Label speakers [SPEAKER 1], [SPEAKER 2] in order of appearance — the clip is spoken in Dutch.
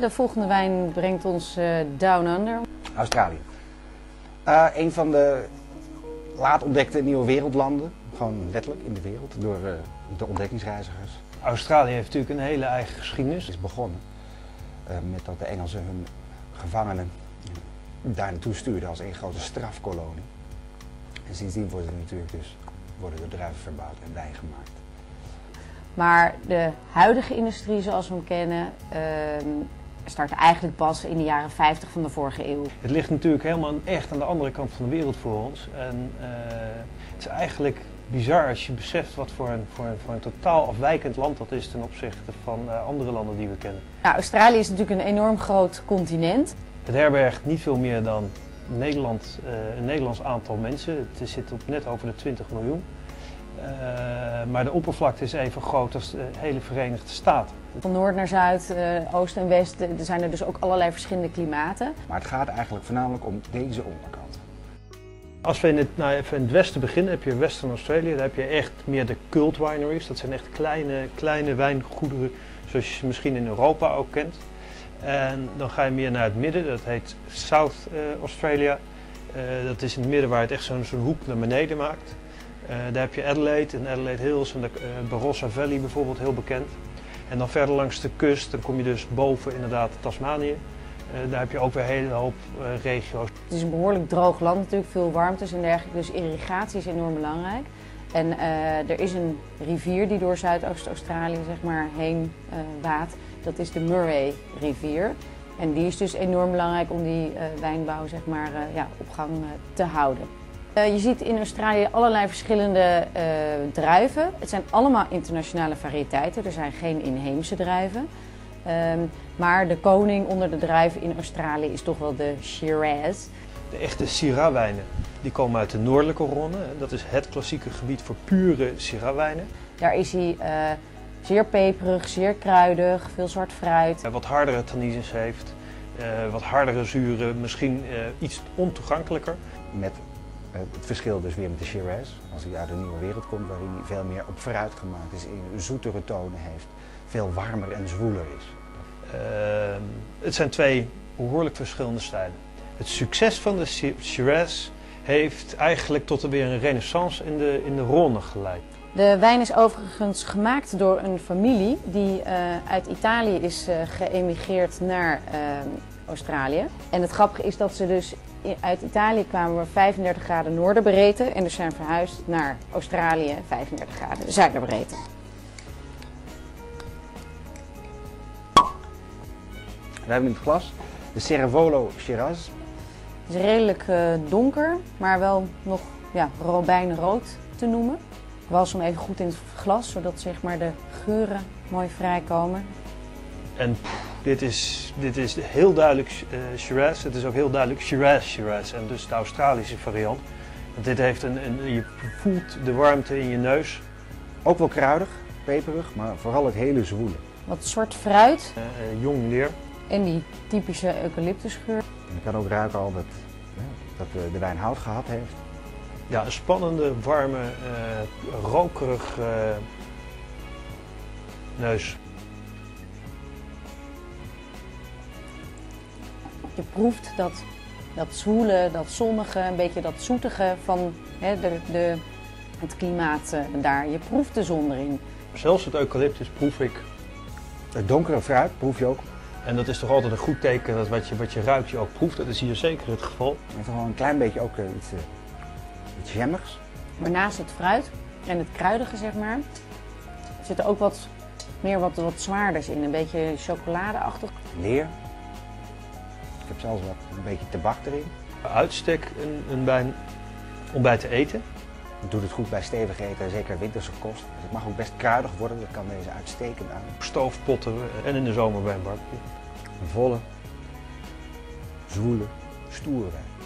[SPEAKER 1] De volgende wijn brengt ons uh, Down Under.
[SPEAKER 2] Australië. Uh, een van de laat ontdekte nieuwe wereldlanden. Gewoon letterlijk in de wereld door uh, de ontdekkingsreizigers.
[SPEAKER 3] Australië heeft natuurlijk een hele eigen geschiedenis.
[SPEAKER 2] Het is begonnen met dat de Engelsen hun gevangenen daar naartoe stuurden als een grote strafkolonie. En sindsdien worden er natuurlijk dus worden de druiven verbouwd en wijn gemaakt.
[SPEAKER 1] Maar de huidige industrie zoals we hem kennen, uh, startte eigenlijk pas in de jaren 50 van de vorige eeuw.
[SPEAKER 3] Het ligt natuurlijk helemaal echt aan de andere kant van de wereld voor ons. En uh, het is eigenlijk bizar als je beseft wat voor een, voor, een, voor een totaal afwijkend land dat is ten opzichte van uh, andere landen die we kennen.
[SPEAKER 1] Nou, Australië is natuurlijk een enorm groot continent.
[SPEAKER 3] Het herbergt niet veel meer dan Nederland, uh, een Nederlands aantal mensen. Het zit op net over de 20 miljoen. Uh, maar de oppervlakte is even groot als de hele Verenigde Staten.
[SPEAKER 1] Van noord naar zuid, uh, oost en west, er zijn er dus ook allerlei verschillende klimaten.
[SPEAKER 2] Maar het gaat eigenlijk voornamelijk om deze onderkant.
[SPEAKER 3] Als we in het, nou even in het westen beginnen, heb je Western Australia. Daar heb je echt meer de cult wineries. Dat zijn echt kleine, kleine wijngoederen zoals je ze misschien in Europa ook kent. En dan ga je meer naar het midden, dat heet South Australia. Uh, dat is in het midden waar het echt zo'n zo hoek naar beneden maakt. Uh, daar heb je Adelaide en Adelaide Hills en de Barossa Valley bijvoorbeeld heel bekend. En dan verder langs de kust, dan kom je dus boven inderdaad Tasmanië. daar heb je ook weer een hele hoop regio's.
[SPEAKER 1] Het is een behoorlijk droog land natuurlijk, veel warmtes en dergelijke. Dus irrigatie is enorm belangrijk. En er is een rivier die door Zuidoost-Australië zeg maar, heen waat. Dat is de Murray-rivier. En die is dus enorm belangrijk om die wijnbouw zeg maar, ja, op gang te houden. Je ziet in Australië allerlei verschillende druiven. Het zijn allemaal internationale variëteiten. Er zijn geen inheemse druiven. Um, maar de koning onder de druiven in Australië is toch wel de Shiraz.
[SPEAKER 3] De echte Syrah-wijnen die komen uit de noordelijke Ronde. Dat is het klassieke gebied voor pure Syrah-wijnen.
[SPEAKER 1] Daar is hij Zeer peperig, zeer kruidig, veel zwart fruit.
[SPEAKER 3] Wat hardere tannines heeft, uh, wat hardere zuren, misschien uh, iets ontoegankelijker.
[SPEAKER 2] Met uh, het verschil dus weer met de Shiraz, als hij uit de nieuwe wereld komt, waarin hij veel meer op vooruit gemaakt is, in zoetere tonen heeft, veel warmer en zwoeler is.
[SPEAKER 3] Ehm, het zijn twee behoorlijk verschillende stijlen. Het succes van de Shiraz heeft eigenlijk tot er weer een renaissance in de, in de Rhône geleid.
[SPEAKER 1] De wijn is overigens gemaakt door een familie die uh, uit Italië is uh, geëmigreerd naar uh, Australië. En het grappige is dat ze dus uit Italië kwamen we 35 graden noorderbreedte en dus zijn verhuisd naar Australië 35 graden zuiderbreedte.
[SPEAKER 2] We hebben in het glas de Cerevolo Shiraz.
[SPEAKER 1] Het is redelijk donker, maar wel nog ja, robijnrood te noemen. Was hem even goed in het glas, zodat zeg maar, de geuren mooi vrijkomen.
[SPEAKER 3] En dit, is, dit is heel duidelijk uh, Shiraz. Het is ook heel duidelijk Shiraz Shiraz. En dus de Australische variant. Want dit heeft een, een, je voelt de warmte in je neus.
[SPEAKER 2] Ook wel kruidig, peperig, maar vooral het hele zwoele.
[SPEAKER 1] Wat zwart fruit.
[SPEAKER 3] Uh, uh, jong leer.
[SPEAKER 1] En die typische eucalyptusgeur.
[SPEAKER 2] En je kan ook ruiken al dat, dat de wijn hout gehad heeft.
[SPEAKER 3] Ja, een spannende, warme, uh, rokerig uh, neus.
[SPEAKER 1] Je proeft dat, dat zwoele, dat zonnige, een beetje dat zoetige van hè, de, de, het klimaat uh, daar. Je proeft de zon erin.
[SPEAKER 3] Zelfs het eucalyptus proef ik.
[SPEAKER 2] Het donkere fruit proef je ook.
[SPEAKER 3] En dat is toch altijd een goed teken dat wat je, wat je ruikt je ook proeft. Dat is hier zeker het geval.
[SPEAKER 2] Het is gewoon een klein beetje ook iets iets jammigs.
[SPEAKER 1] Maar naast het fruit en het kruidige, zeg maar, zit er ook wat meer wat, wat zwaarders in. Een beetje chocoladeachtig.
[SPEAKER 2] Leer. Ik heb zelfs wat, een beetje tabak erin.
[SPEAKER 3] Uitstek een, een wijn om bij te eten.
[SPEAKER 2] Het doet het goed bij stevig eten, zeker winterse kost. Dus het mag ook best kruidig worden, dat kan deze uitstekend aan.
[SPEAKER 3] Stoofpotten en in de zomer bij een barbecue.
[SPEAKER 2] Een volle, zwoele, stoere wijn.